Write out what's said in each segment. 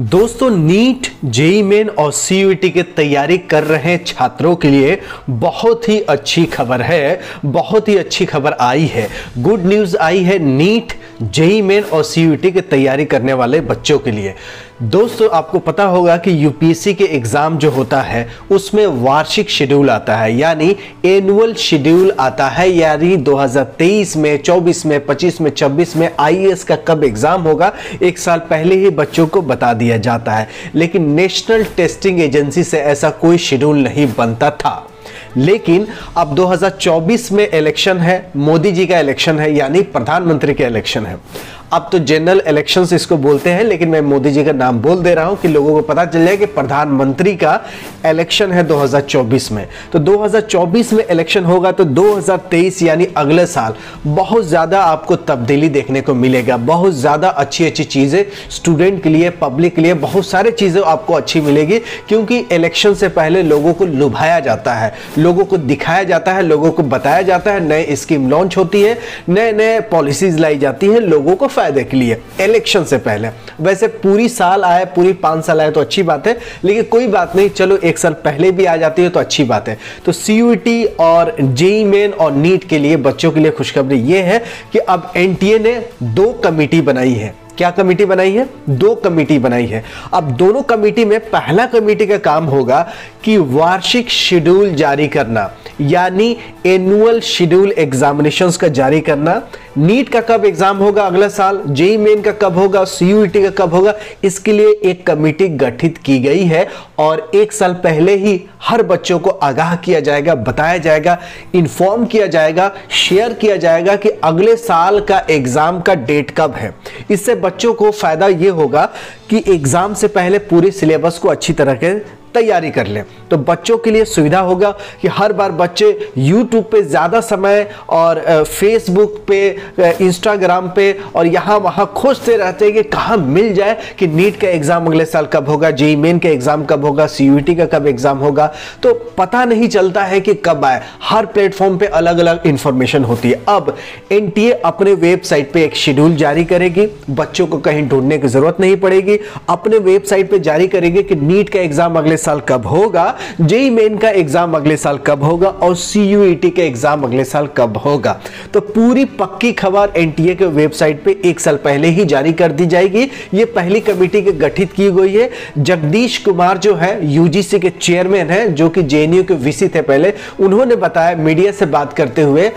दोस्तों, NEET, JEE main और CUET की तैयारी कर रहे छात्रों के लिए बहुत ही अच्छी खबर है, बहुत ही अच्छी खबर आई है। गुड न्यूज़ आई है नीट जेई मेन और सीयूटी की तैयारी करने वाले बच्चों के लिए। दोस्तों, आपको पता होगा कि यूपीएससी के एग्ज़ाम जो होता है, उसमें वार्षिक शेड्यूल आता है, यानी एनुअल शेड्यूल आता है, यानी 2023 में 24 में 25 में 26 में आईएएस का कब एग्ज़ाम होगा, एक साल पहले ही बच्चों को बता दिया जाता है। लेकिन नेशनल टेस्टिंग एजेंसी से ऐसा कोई शेड्यूल नहीं बनता था। लेकिन अब 2024 में इलेक्शन है, मोदी जी का इलेक्शन है, यानी प्रधानमंत्री का इलेक्शन है। अब तो जनरल इलेक्शंस इसको बोलते हैं, लेकिन मैं मोदी जी का नाम बोल दे रहा हूँ कि लोगों को पता चल जाए कि प्रधानमंत्री का इलेक्शन है 2024 में। तो 2024 में इलेक्शन होगा तो 2023 यानी अगले साल बहुत ज़्यादा आपको तब्दीली देखने को मिलेगा। बहुत ज़्यादा अच्छी अच्छी चीज़ें स्टूडेंट के लिए पब्लिक के लिए बहुत सारे चीज़ें आपको अच्छी मिलेगी, क्योंकि इलेक्शन से पहले लोगों को लुभाया जाता है। लोगों को दिखाया जाता है, लोगों को बताया जाता है नए स्कीम लॉन्च होती है नए नए पॉलिसीज़ लाई जाती है, लोगों को फ़ायदे के लिए इलेक्शन से पहले। वैसे पूरी साल आए, पूरी पाँच साल आए तो अच्छी बात है, लेकिन कोई बात नहीं, चलो एक साल पहले भी आ जाती है तो अच्छी बात है। तो सी और जेई मेन और नीट के लिए, बच्चों के लिए खुशखबरी ये है कि अब एनटीए ने दो कमिटी बनाई है। क्या कमेटी बनाई है? दो कमेटी बनाई है। अब दोनों कमेटी में पहला कमेटी का काम होगा कि वार्षिक शेड्यूल जारी करना। यानी एनुअल शेड्यूल एग्जामिनेशन का जारी करना। नीट का कब एग्ज़ाम होगा अगला साल? जेई मेन का कब होगा? सीयूटी का कब होगा? इसके लिए एक कमेटी गठित की गई है और एक साल पहले ही हर बच्चों को आगाह किया जाएगा, बताया जाएगा इन्फॉर्म किया जाएगा शेयर किया जाएगा कि अगले साल का एग्ज़ाम का डेट कब है। इससे बच्चों को फ़ायदा यह होगा कि एग्ज़ाम से पहले पूरे सिलेबस को अच्छी तरह के तैयारी कर लें। तो बच्चों के लिए सुविधा होगा कि हर बार बच्चे यूट्यूब पे ज़्यादा समय और फेसबुक पे इंस्टाग्राम पे और यहाँ वहाँ खोजते रहते हैं कि कहाँ मिल जाए कि नीट का एग्ज़ाम अगले साल कब होगा, जेई मेन का एग्ज़ाम कब होगा सीयूईटी का कब एग्ज़ाम होगा। तो पता नहीं चलता है कि कब आए। हर प्लेटफॉर्म पे अलग अलग इंफॉर्मेशन होती है। अब एन अपने वेबसाइट पे एक शेड्यूल जारी करेगी। बच्चों को कहीं ढूँढने की ज़रूरत नहीं पड़ेगी। अपने वेबसाइट पे जारी करेगी कि नीट का एग्ज़ाम अगले साल कब होगा? जेई मेन का एग्ज़ाम अगले साल कब होगा और सीयूईटी का एग्ज़ाम अगले साल कब होगा? तो पूरी पक्की खबर एनटीए के वेबसाइट पे एक साल पहले ही जारी कर दी जाएगी। ये पहली कमेटी के गठित की गई है। जगदीश कुमार जो है यूजीसी के चेयरमैन है, जो कि जेएनयू के वीसी थे पहले, उन्होंने बताया मीडिया से बात करते हुए।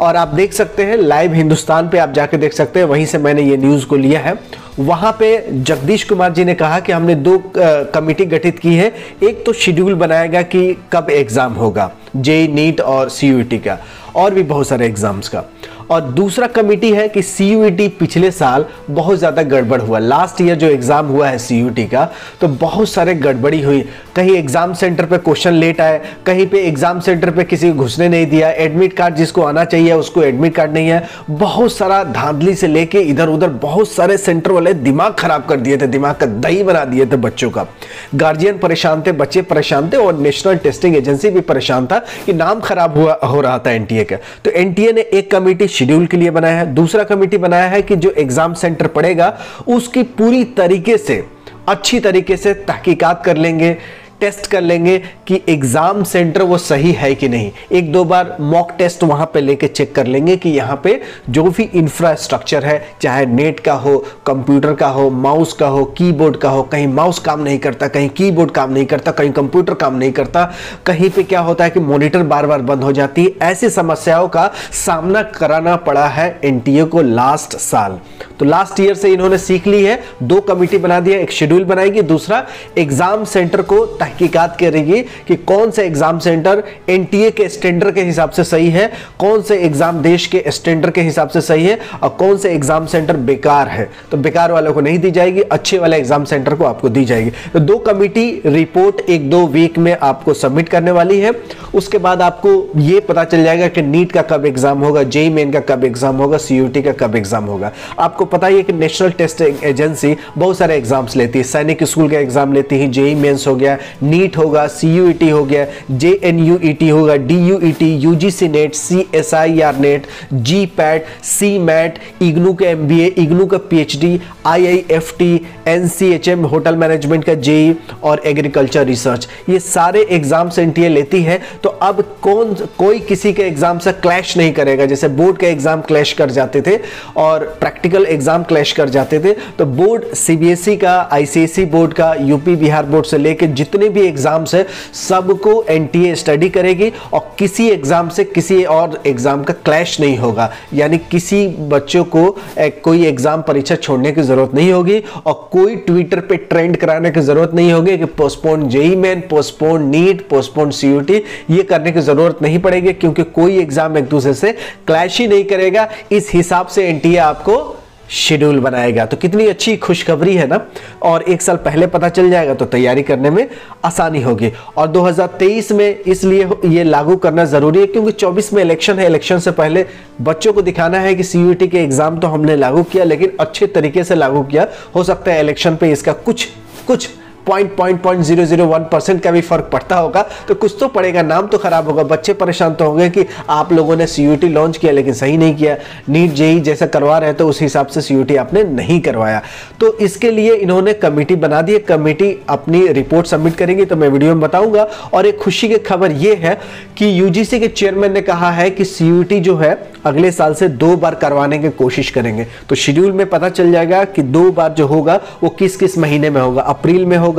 और आप देख सकते हैं लाइव हिंदुस्तान पे आप जाके देख सकते हैं, वहीं से मैंने ये न्यूज़ को लिया है। वहाँ पे जगदीश कुमार जी ने कहा कि हमने दो कमेटी गठित की है। एक तो शेड्यूल बनाएगा कि कब एग्ज़ाम होगा जे नीट और सी का, और भी बहुत सारे एग्ज़ाम्स का। और दूसरा कमिटी है कि सी पिछले साल बहुत ज़्यादा गड़बड़ हुआ। लास्ट ईयर जो एग्ज़ाम हुआ है सी का तो बहुत सारे गड़बड़ी हुई। कहीं एग्ज़ाम सेंटर पे क्वेश्चन लेट आए, कहीं पे एग्ज़ाम सेंटर पे किसी को घुसने नहीं दिया। एडमिट कार्ड जिसको आना चाहिए, उसको एडमिट कार्ड नहीं है। बहुत सारा धांधली से लेके इधर उधर बहुत सारे सेंटर वाले दिमाग खराब कर दिए थे, दिमाग का दही बना दिए थे बच्चों का। गार्जियन परेशान थे, बच्चे परेशान थे और नेशनल टेस्टिंग एजेंसी भी परेशान था कि नाम खराब हुआ, हो रहा था एनटीए का। तो एनटीए ने एक कमेटी शेड्यूल के लिए बनाया है। दूसरा कमेटी बनाया है कि जो एग्ज़ाम सेंटर पड़ेगा, उसकी पूरी तरीके से, अच्छी तरीके से तहकीकात कर लेंगे। टेस्ट कर लेंगे कि एग्ज़ाम सेंटर वो सही है कि नहीं। एक दो बार मॉक टेस्ट वहाँ पे लेके चेक कर लेंगे कि यहाँ पे जो भी इंफ्रास्ट्रक्चर है, चाहे नेट का हो कंप्यूटर का हो माउस का हो कीबोर्ड का हो, कहीं माउस काम नहीं करता, कहीं कीबोर्ड काम नहीं करता, कहीं कंप्यूटर काम नहीं करता, कहीं पे क्या होता है कि मॉनिटर बार बार बंद हो जाती है। ऐसी समस्याओं का सामना कराना पड़ा है एनटीए को लास्ट साल। तो लास्ट ईयर से इन्होंने सीख ली है, दो कमिटी बना दिया, एक शेड्यूल बनाएगी, दूसरा एग्ज़ाम सेंटर को तहकीकात करेगी कि कौन से एग्ज़ाम सेंटर एनटीए के स्टैंडर्ड के हिसाब से सही है, कौन से एग्ज़ाम देश के स्टैंडर्ड के हिसाब से सही है और कौन से एग्ज़ाम सेंटर बेकार है। तो बेकार वालों को नहीं दी जाएगी, अच्छे वाले एग्ज़ाम सेंटर को आपको दी जाएगी। तो दो कमिटी रिपोर्ट एक दो वीक में आपको सबमिट करने वाली है। उसके बाद आपको यह पता चल जाएगा कि नीट का कब एग्ज़ाम होगा, जेई मेन का कब एग्ज़ाम होगा, सीयूटी का कब एग्ज़ाम होगा। आपको पता ही है कि नेशनल टेस्ट एजेंसी बहुत सारे एग्ज़ाम्स लेती है। सैनिक स्कूल का एग्ज़ाम लेती है, जेई मेन्स हो गया नीट होगा सी यू ई टी हो गया J N U E T होगा D U E T U G C NET C S I R NET G PAT C MAT IGNOU का एम बी ए इग्नू का P H D I I F T N C H M hotel management का JEE e और agriculture research ये सारे exams N T A लेती है तो अब कौन, कोई किसी के एग्ज़ाम से क्लैश नहीं करेगा। जैसे बोर्ड का एग्ज़ाम क्लैश कर जाते थे और प्रैक्टिकल एग्ज़ाम क्लैश कर जाते थे तो board C B S E का I C S ICSE board का यूपी बिहार बोर्ड से लेकर जितने भी एग्ज़ाम्स है सबको एनटीए स्टडी करेगी और किसी एग्ज़ाम से किसी और एग्ज़ाम का क्लैश नहीं होगा। यानी किसी बच्चों को एक, कोई एग्ज़ाम परीक्षा छोड़ने की ज़रूरत नहीं होगी और कोई ट्विटर पे ट्रेंड कराने की ज़रूरत नहीं होगी कि postpone JEE main postpone NEET postpone CUET ये करने की ज़रूरत नहीं पड़ेगी क्योंकि कोई एग्ज़ाम एक दूसरे से क्लैश ही नहीं करेगा। इस हिसाब से एनटीए आपको शेड्यूल बनाएगा। तो कितनी अच्छी खुशखबरी है ना? और एक साल पहले पता चल जाएगा तो तैयारी करने में आसानी होगी। और 2023 में इसलिए ये लागू करना ज़रूरी है, क्योंकि 24 में इलेक्शन है। इलेक्शन से पहले बच्चों को दिखाना है कि सी के एग्ज़ाम तो हमने लागू किया, लेकिन अच्छे तरीके से लागू किया। हो सकता है इलेक्शन पर इसका कुछ कुछ point point point zero zero one percent का भी फ़र्क पड़ता होगा। तो कुछ तो पड़ेगा, नाम तो खराब होगा। बच्चे परेशान तो होंगे कि आप लोगों ने सीयूटी लॉन्च किया लेकिन सही नहीं किया। नीट जेई जैसा करवा रहे तो उस हिसाब से सीयूटी आपने नहीं करवाया। तो इसके लिए इन्होंने कमेटी बना दी कमेटी अपनी रिपोर्ट सबमिट करेंगी तो मैं वीडियो में बताऊँगा। और एक खुशी की खबर यह है कि यूजीसी के चेयरमैन ने कहा है कि सीयूटी जो है, अगले साल से दो बार करवाने की कोशिश करेंगे। तो शेड्यूल में पता चल जाएगा कि दो बार जो होगा, वो किस किस महीने में होगा? अप्रैल में होगा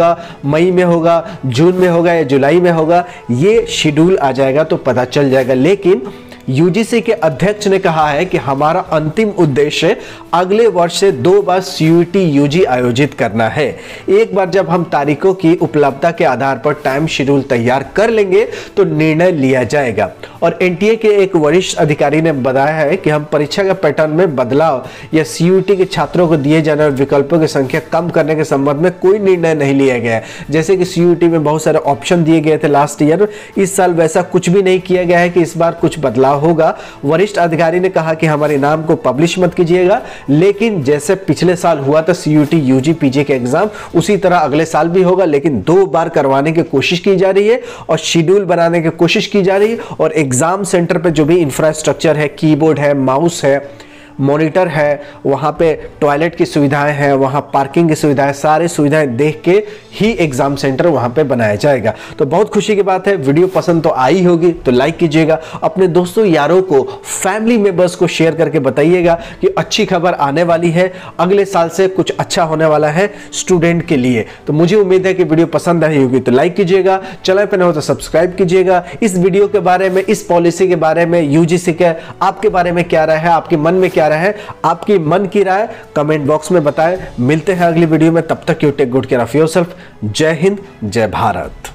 मई में होगा, जून में होगा या जुलाई में होगा, ये शेड्यूल आ जाएगा तो पता चल जाएगा। लेकिन यूजीसी के अध्यक्ष ने कहा है कि हमारा अंतिम उद्देश्य अगले वर्ष से दो बार सीयूटी यूजी आयोजित करना है। एक बार जब हम तारीखों की उपलब्धता के आधार पर टाइम शेड्यूल तैयार कर लेंगे तो निर्णय लिया जाएगा। और एनटीए के एक वरिष्ठ अधिकारी ने बताया है कि हम परीक्षा के पैटर्न में बदलाव या सीयूटी के छात्रों को दिए जाने वाले विकल्पों की संख्या कम करने के संबंध में कोई निर्णय नहीं लिया गया जैसे कि सीयूटी में बहुत सारे ऑप्शन दिए गए थे लास्ट ईयर इस साल वैसा कुछ भी नहीं किया गया है कि इस बार कुछ बदलाव होगा। वरिष्ठ अधिकारी ने कहा कि हमारे नाम को पब्लिश मत कीजिएगा, लेकिन जैसे पिछले साल हुआ था सीयूटी यूजी पीजी के एग्ज़ाम, उसी तरह अगले साल भी होगा, लेकिन दो बार करवाने की कोशिश की जा रही है और शेड्यूल बनाने की कोशिश की जा रही है और एग्ज़ाम सेंटर पर जो भी इंफ्रास्ट्रक्चर है कीबोर्ड है माउस है मॉनिटर है, वहाँ पे टॉयलेट की सुविधाएँ हैं, वहाँ पार्किंग की सुविधाएँ, सारी सुविधाएँ देख के ही एग्ज़ाम सेंटर वहाँ पे बनाया जाएगा। तो बहुत खुशी की बात है, वीडियो पसंद तो आई होगी तो लाइक कीजिएगा। अपने दोस्तों, यारों को फैमिली मेंबर्स को शेयर करके बताइएगा कि अच्छी खबर आने वाली है। अगले साल से कुछ अच्छा होने वाला है स्टूडेंट के लिए। तो मुझे उम्मीद है कि वीडियो पसंद आई होगी तो लाइक कीजिएगा। चैनल पर न हो तो सब्सक्राइब कीजिएगा। इस वीडियो के बारे में, इस पॉलिसी के बारे में यूजीसी के, आपके बारे में क्या रहा है, आपके मन में क्या क्या रहे आपकी मन की राय कमेंट बॉक्स में बताएँ। मिलते हैं अगली वीडियो में। तब तक you take good care of your जय हिंद, जय भारत।